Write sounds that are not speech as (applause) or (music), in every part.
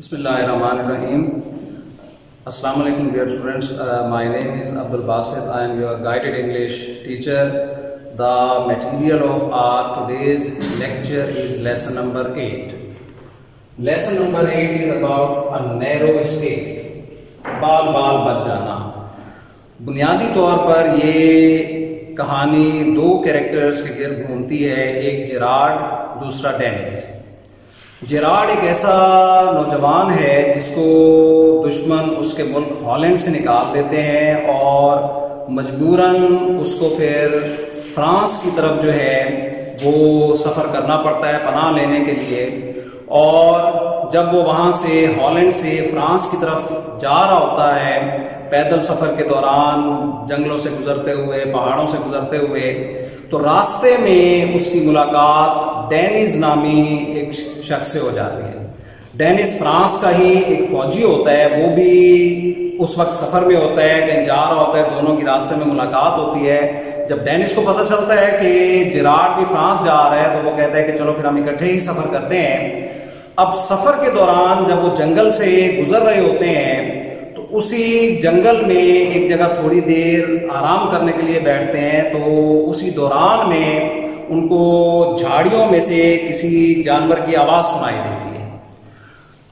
بسم اللہ الرحمن الرحیم۔ السلام علیکم dear students my name is Abdul Basit I am your guided English teacher. The material of our today's lecture is lesson number eight. Lesson number eight is about narrow state. بال بال بچ جانا۔ بنیادی طور پر یہ کہانی دو کیریکٹرز کے گرد گھومتی ہے، ایک جراڈ دوسرا ڈینس جراڈ ایک ایسا نوجوان ہے جس کو دشمن اس کے ملک ہالینڈ سے نکال دیتے ہیں اور مجبوراً اس کو پھر فرانس کی طرف جو ہے وہ سفر کرنا پڑتا ہے پناہ لینے کے لیے۔ اور جب وہ وہاں سے ہالینڈ سے فرانس کی طرف جا رہا ہوتا ہے، پیدل سفر کے دوران، جنگلوں سے گزرتے ہوئے، پہاڑوں سے گزرتے ہوئے تو راستے میں اس کی ملاقات ڈینیز نامی ایک شخص سے ہو جاتی ہے۔ ڈینس فرانس کا ہی ایک فوجی ہوتا ہے، وہ بھی اس وقت سفر میں ہوتا ہے، کہیں جا رہا ہوتا ہے، دونوں کی راستے میں ملاقات ہوتی ہے۔ جب ڈینش کو پتہ چلتا ہے کہ جراڈ بھی فرانس جا رہا ہے، تو وہ کہتا ہے کہ چلو پھر ہم اکٹھے ہی سفر کرتے ہیں۔ اب سفر کے دوران جب وہ جنگل سے گزر رہے ہوتے ہیں اسی جنگل میں ایک جگہ تھوڑی دیر آرام کرنے کے لیے بیٹھتے ہیں تو اسی دوران میں ان کو جھاڑیوں میں سے کسی جانور کی آواز سنائی دیتی ہے۔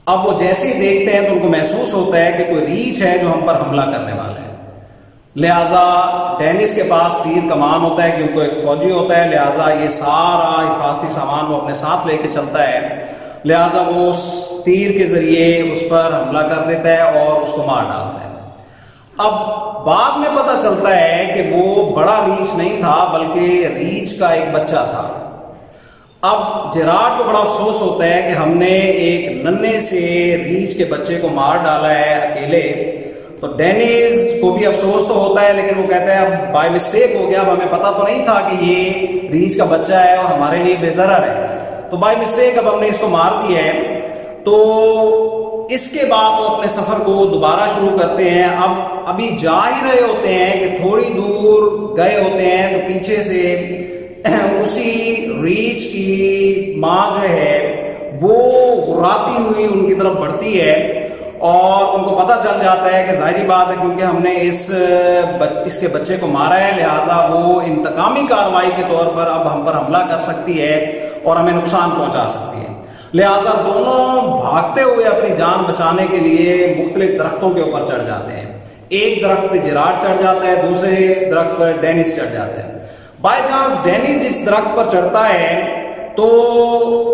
اب وہ جیسے ہی دیکھتے ہیں تو ان کو محسوس ہوتا ہے کہ کوئی ریچھ ہے جو ہم پر حملہ کرنے والا ہے۔ لہٰذا ڈینس کے پاس تیر کمان ہوتا ہے کہ ان کو ایک فوجی ہوتا ہے۔ لہٰذا یہ سارا حفاظتی سامان وہ اپنے ساتھ لے کے چلتا ہے۔ لہٰذا وہ اس تیر کے ذریعے اس پر حملہ کر دیتا ہے اور اس کو مار ڈالتا ہے۔ اب بعد میں پتا چلتا ہے کہ وہ بڑا ریچ نہیں تھا، بلکہ ریچ کا ایک بچہ تھا۔ اب جراٹ کو بڑا افسوس ہوتا ہے کہ ہم نے ایک ننے سے ریچ کے بچے کو مار ڈالا ہے اکیلے۔ تو ڈینیز کو بھی افسوس تو ہوتا ہے، لیکن وہ کہتا ہے، اب بائی مسٹیک ہو گیا، اب ہمیں پتا تو نہیں تھا کہ یہ ریچ کا بچہ ہے اور ہمارے لیے بے ضرر ہے۔ تو بائی مسٹیک اب ہم نے اس کو مار دیا ہے، تو اس کے بعد وہ اپنے سفر کو دوبارہ شروع کرتے ہیں۔ اب، ابھی جا ہی رہے ہوتے ہیں کہ تھوڑی دور گئے ہوتے ہیں، تو پیچھے سے (clears throat) اسی ریچ کی ماں جو ہے، وہ غراتی ہوئی ان کی طرف بڑھتی ہے۔ اور ان کو پتہ چل جاتا ہے کہ ظاہری بات ہے، کیونکہ ہم نے اس اس کے بچے کو مارا ہے، لہٰذا وہ انتقامی کاروائی کے طور پر اب ہم پر حملہ کر سکتی ہے۔ اور ہمیں نقصان پہنچا سکتی ہے۔ لہٰذا دونوں بھاگتے ہوئے اپنی جان بچانے کے لیے مختلف درختوں کے اوپر چڑھ جاتے ہیں۔ ایک درخت پہ جراٹ چڑھ جاتا ہے، دوسرے درخت پر ڈینس چڑھ جاتا ہے۔ بائی چانس ڈینس جس درخت پر چڑھتا ہے، تو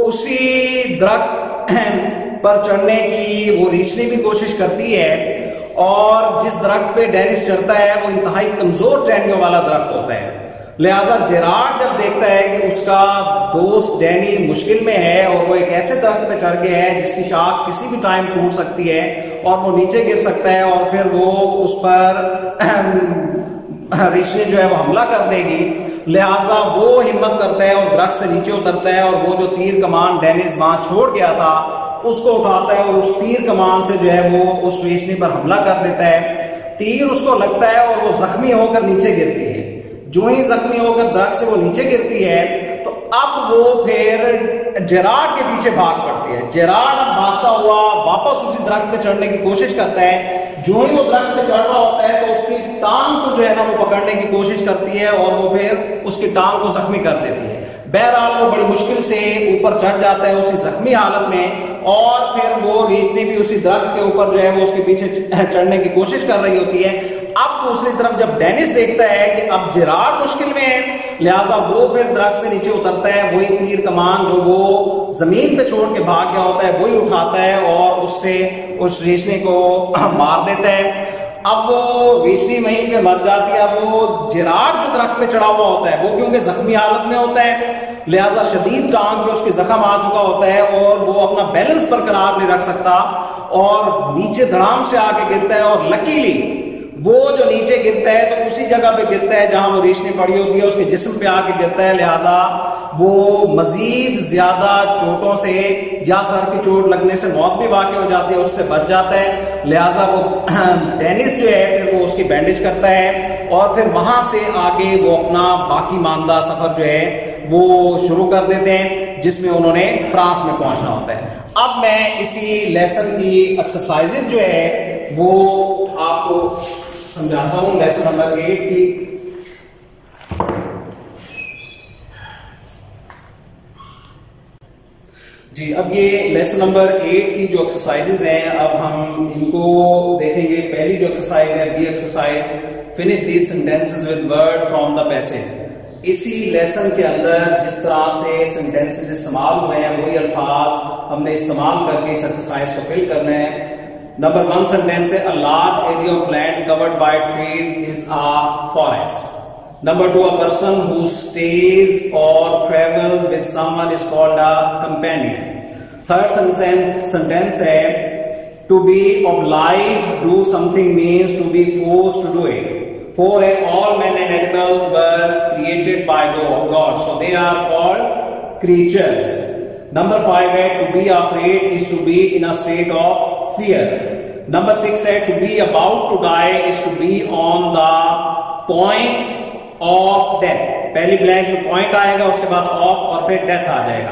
اسی درخت پر چڑھنے کی وہ ریچھنے بھی کوشش کرتی ہے اور جس درخت پہ ڈینس چڑھتا ہے، وہ انتہائی کمزور ٹہنیوں والا درخت ہوتا ہے۔ لہٰذا جراڈ جب دیکھتا ہے کہ اس کا دوست ڈینی مشکل میں ہے اور وہ ایک ایسے درخت پہ چڑھ گیا ہے جس کی شاخ کسی بھی ٹائم ٹوٹ سکتی ہے اور وہ نیچے گر سکتا ہے اور پھر وہ اس پر رشنے جو ہے وہ حملہ کر دے گی۔ لہٰذا وہ ہمت کرتا ہے اور درخت سے نیچے اترتا ہے اور وہ جو تیر کمان ڈینس وہاں چھوڑ گیا تھا، اس کو اٹھاتا ہے اور اس تیر کمان سے جو ہے وہ اس ریشنی پر حملہ کر دیتا ہے۔ تیر اس کو لگتا ہے اور وہ زخمی ہو کر نیچے گرتی ہے۔ جو ہی زخمی ہو کر درخت سے وہ نیچے گرتی ہے، تو اب وہ پھر جراڈ کے پیچھے بھاگ پڑتی ہے۔ جراڈ اب بھاگتا ہوا واپس اسی درخت پہ چڑھنے کی کوشش کرتا ہے۔ جو ہی وہ درخت پہ چڑھ رہا ہوتا ہے، تو اس کی ٹانگ کو جو ہے نا وہ پکڑنے کی کوشش کرتی ہے اور وہ پھر اس کی ٹانگ کو زخمی کر دیتی ہے۔ بہرحال وہ بڑی مشکل سے اوپر چڑھ جاتا ہے اسی زخمی حالت میں اور پھر وہ ریچنی بھی اسی درخت کے اوپر جو ہے وہ اس کے پیچھے چڑھنے کی کوشش کر رہی ہوتی ہے۔ اب دوسری طرف جب ڈینس دیکھتا ہے کہ اب جراڈ مشکل میں ہے، لہٰذا وہ پھر درخت سے نیچے اترتا ہے، وہی تیر کمان جو وہ زمین پہ چھوڑ کے بھاگ گیا ہوتا ہے، وہی اٹھاتا ہے اور اس سے اس ریشنے کو (clears throat) مار دیتا ہے۔ اب وہ ریشنی وہیں پہ مر جاتی ہے، اب وہ جراڈ جو درخت پہ چڑھا ہوا ہوتا ہے۔ وہ کیونکہ زخمی حالت میں ہوتا ہے، لہٰذا شدید ٹانگ پہ اس کے زخم آ چکا ہوتا ہے اور وہ اپنا بیلنس برقرار نہیں رکھ سکتا اور نیچے دھڑام سے آ کے گرتا ہے اور لکیلی وہ جو نیچے گرتا ہے تو اسی جگہ پہ گرتا ہے جہاں وہ ریشنی پڑی ہوتی ہے، اس کے جسم پہ آ کے گرتا ہے، لہٰذا وہ مزید زیادہ چوٹوں سے یا سر کی چوٹ لگنے سے موت بھی واقع ہو جاتی ہے اس سے بچ جاتا ہے۔ لہٰذا وہ (clears throat) ٹینس جو ہے، پھر وہ اس کی بینڈیج کرتا ہے اور پھر وہاں سے آگے وہ اپنا باقی ماندہ سفر جو ہے، وہ شروع کر دیتے ہیں، جس میں انہوں نے فرانس میں پہنچنا ہوتا ہے۔ اب میں اسی لیسن کی ایکسرسائز جو ہے، وہ آپ کو سمجھاتا ہوں لیسن نمبر ایٹ کی۔ جی اب یہ لیسن نمبر ایٹ کی جو ایکسرسائز ہیں، اب ہم ان کو دیکھیں گے۔ پہلی جو ایکسرسائز ہے B exercise finish these sentences with word from the passage اسی لیسن کے اندر جس طرح سے سینٹینسز استعمال ہوئے ہیں، وہی الفاظ ہم نے استعمال کر کے اس ایکسرسائز کو فل کرنا ہے۔ Number one sentence a large area of land covered by trees is a forest. Number two, a person who stays or travels with someone is called a companion. Third sentence, sentence say to be obliged to do something means to be forced to do it. For all men and animals were created by God, so they are called creatures. Number five, to be afraid is to be in a state of fear. Number six, hai, to be about to die is to be on the point of death پہلی blank میں point آئے گا اس کے بعد of اور پھر death آ جائے گا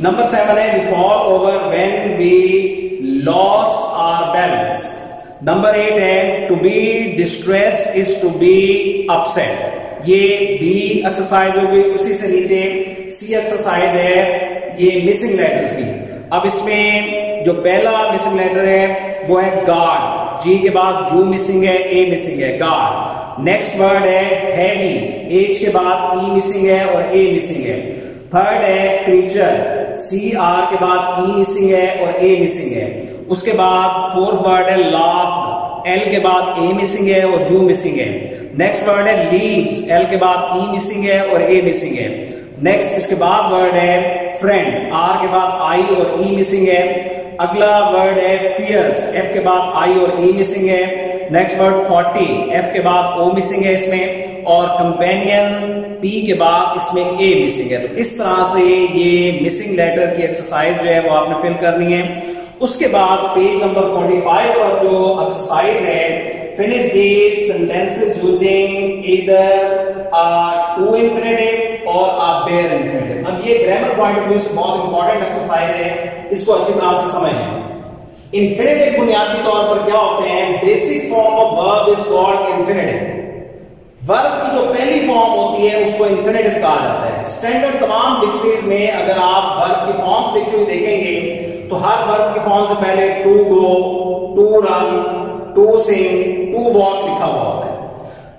number seven ہے we fall over when we lose our balance number eight ہے to be distress is to be upset یہ بی ایکسرسائز ہوگی اسی سے نیچے سی ایکسرسائز ہے یہ مسنگ لیٹرز کی اب اس میں جو پہلا مسنگ لیٹر ہے، وہ ہے گارڈ جی کے بعد جو مسنگ ہے اے مسنگ ہے گارڈ نیکسٹ ورڈ ہے ہیوی ایچ کے بعد ای مسنگ ہے اور اے مسنگ ہے. تھرڈ ہے کریچر سی آر کے بعد ای مسنگ ہے اور اے مسنگ ہے. اس کے بعد فورتھ ورڈ ہے لاف ایل کے بعد اے مسنگ ہے اور یو مسنگ ہے نیکسٹ ورڈ ہے لیوز ایل کے بعد ای مسنگ ہے اور اے مسنگ ہے نیکسٹ اس کے بعد ورڈ ہے فرینڈ آر کے بعد آئی اور ای مسنگ ہے اگلا ورڈ ہے فیئرس ایف کے بعد آئی اور e ای مسنگ ہے. نیکسٹ ورڈ فورٹی ایف کے بعد او مسنگ ہے اس میں. اور کمپینین پی کے بعد اس میں اے مسنگ ہے. تو اس طرح سے یہ مسنگ لیٹر کی ایکسرسائز جو ہے وہ آپ نے فل کرنی ہے. اس کے بعد پیج نمبر 45 پر جو ایکسرسائز ہے، finish these sentences using either a to infinitive or a bare infinitive اب یہ گرامر پوائنٹ آف ویو سے بہت امپورٹنٹ ایکسرسائز ہے. اس کو اچھی طرح سے سمجھیں انفینیٹو بنیادی طور پر کیا ہوتے ہیں؟ Basic form of verb is called infinitive ورب کی جو پہلی فارم ہوتی ہے، اس کو انفینیٹو کہا جاتا ہے۔ اسٹینڈرڈ تمام ڈکشنریز میں اگر آپ ورب کی فارمز لکھی ہوئی دیکھیں گے، تو ہر ورب کی فارم سے پہلے to go to run to sing to walk لکھا ہوا ہوتا ہے۔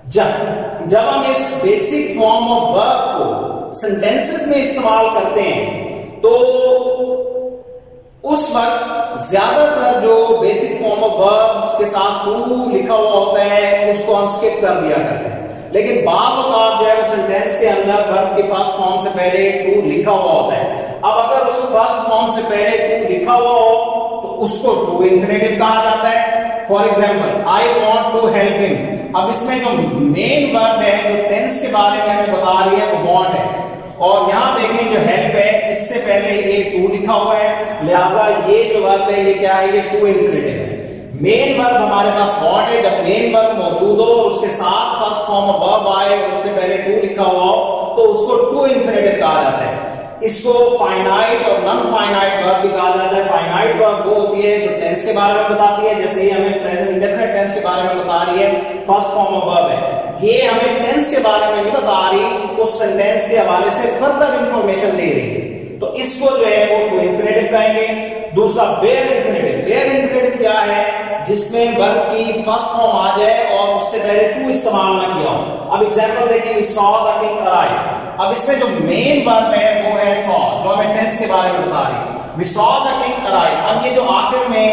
جب جب ہم اس بیسک فارم آف ورب کو سینٹینسز میں استعمال کرتے ہیں، تو اس وقت زیادہ تر جو بیسک فارم آف ورب کے ساتھ ٹو لکھا ہوا ہوتا ہے، اس کو ہم سکپ کر دیا کرتے ہیں۔ لیکن بعض اوقات جو ہے وہ سینٹینس کے اندر ورب کی فرسٹ فارم سے پہلے ٹو لکھا ہوا ہوتا ہے۔ اب اگر اس فرسٹ فارم سے پہلے ٹو لکھا ہوا ہو، تو اس کو ٹو انفینیٹو کہا جاتا ہے۔ For example I want to help ہم اب اس میں جو مین ورب ہے، جو ٹینس کے بارے میں ہمیں بتا رہی ہے، وہ وانٹ ہے۔ اور یہاں ہیلپ اس سے پہلے یہ ٹو لکھا ہوا ہے۔ لہٰذا یہ جو ورب ہے، یہ کیا ہے؟ یہ ٹو انفینیٹو ہے۔ مین ورب ہمارے پاس واٹ ہے۔ جب مین ورب موجود ہو اس کے ساتھ فرسٹ فارم آف ورب آئے اس سے پہلے ٹو لکھا ہوا ہو، تو اس کو ٹو انفینیٹو کہا جاتا ہے۔ اس کو فائنائٹ اور نن فائنائٹ ورب بھی کہا جاتا ہے۔ فائنائٹ ورب وہ ہوتی ہے جو ٹینس کے بارے میں بتاتی ہے، جیسے یہ ہمیں پریزنٹ انڈیفینٹ ٹینس کے بارے میں بتا رہی ہے۔ فرسٹ فارم آف ورب ہے۔ یہ ہمیں ٹینس کے بارے میں نہیں بتا رہی، اس سینٹینس کے حوالے سے فردر انفارمیشن دے رہی ہے۔ تو اس کو جو ہے وہ ٹو انفینیٹو کہیں گے۔ دوسرا بیئر انفینیٹو بیئر انفینیٹو کیا ہے؟ جس میں ورب کی فرسٹ فارم آ جائے اور اس سے پہلے ٹو استعمال نہ کیا ہو۔ اب ایگزامپل دیکھیں وی سو دا کنگ ارائیو اب اس میں جو مین ورب ہے وہ ہے سو جو ہمیں ٹینس کے بارے میں بتا رہی وی سو دا کنگ ارائیو اب یہ جو آخر میں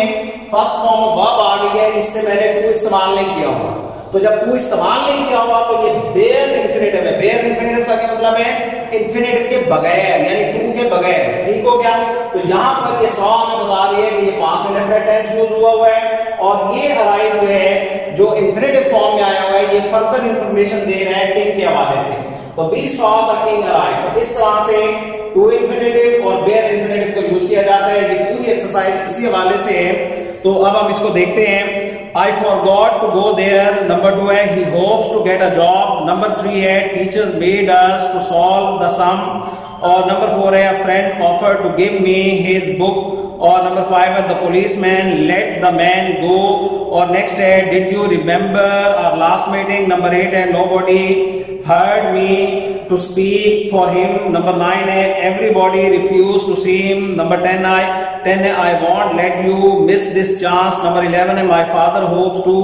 فرسٹ فارم ورب آ گئی ہے، اس سے پہلے ٹو استعمال نہیں کیا ہوا۔ تو جب ٹو استعمال نہیں کیا ہوا تو یہ بیئر انفینیٹو ہے. بیئر انفینیٹو کا کیا مطلب ہے؟ انفینیٹو کے بغیر یعنی ٹو کے بغیر. ٹھیک ہو گیا؟ تو یہاں پر یہ سو ہمیں بتا رہی ہے کہ یہ پاس میں ڈیفرنٹ ٹینس یوز ہوا ہوا ہے اور یہ ارائیو جو ہے، جو انفینیٹو فارم میں آیا ہوا ہے، یہ فردر انفارمیشن دے رہا ہے کنگ کے حوالے سے. تو وی سو دا کنگ ارائیو تو اس طرح سے ٹو انفینیٹو اور بیئر انفینیٹو کو یوز کیا جاتا ہے، یہ پوری ایکسرسائز اسی حوالے سے ہے. تو اب ہم اس کو دیکھتے ہیں۔ I forgot to go there. Number two, eh, he hopes to get a job. Number three, eh, teachers made us to solve the sum. Or number four, eh, a friend offered to give me his book. Or number five, the policeman let the man go. Or next, did you remember our last meeting? Number eight, nobody heard me to speak for him. Number nine, everybody refused to see him. Number ten, I 10 I want let you miss this chance number 11 ہے my father hopes to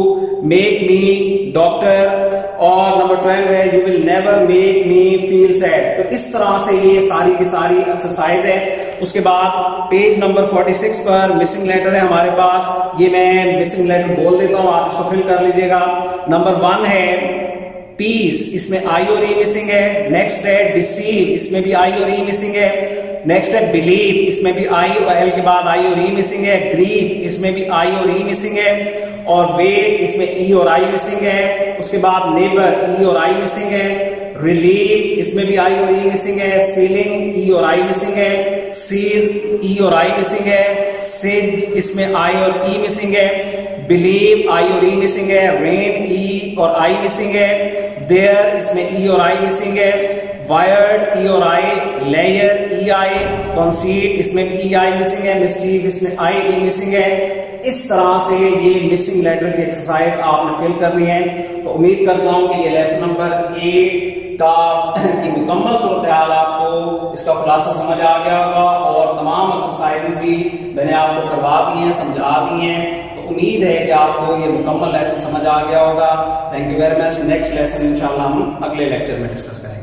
make me doctor اور number 12 ہے you will never make me feel sad تو اس طرح سے یہ ساری کی ساری ایکسرسائز ہے. اس کے بعد پیج نمبر 46 پر مسنگ لیٹر ہے ہمارے پاس. یہ میں مسنگ لیٹر بول دیتا ہوں. آپ اس کو فل کر لیجیے گا. نمبر 1 ہے پیس اس میں آئی اور e ای مسنگ ہے. نیکسٹ ہے ڈسیو اس میں بھی آئی اور e ای مسنگ ہے. نیکسٹ ہے بلیف اس میں بھی آئی اور ایل کے بعد آئی اور ای مسنگ ہے گریف اس میں بھی آئی اور ای مسنگ ہے اور ویٹ اس میں ای اور آئی مسنگ ہے اس کے بعد نیبر ای اور آئی مسنگ ہے ریلیو اس میں بھی آئی اور ای مسنگ ہے سیلنگ ای اور آئی مسنگ ہے سیز ای اور آئی مسنگ ہے سیج اس میں آئی اور ای مسنگ ہے بلیو آئی اور ای مسنگ ہے رین ای اور آئی مسنگ ہے دیئر اس میں ای اور آئی مسنگ ہے وائرڈ ای اور آئی لیئر ای آئی کانسیٹ اس میں ای آئی مسنگ ہے مسٹیف اس میں آئی ای مسنگ ہے اس طرح سے یہ مسنگ لیٹر کی ایکسرسائز آپ نے فل کرنی ہے تو امید کرتا ہوں کہ یہ لیسن نمبر ایٹ کا کی مکمل صورتحال آپ کو اس کا خلاصہ سمجھ آ گیا ہوگا اور تمام ایکسرسائز بھی میں نے آپ کو کروا دی ہیں سمجھا دی ہیں تو امید ہے کہ آپ کو یہ مکمل لیسن سمجھ آ گیا ہوگا thank you very much next lesson انشاءاللہ ہم اگلے لیکچر میں ڈسکس کریں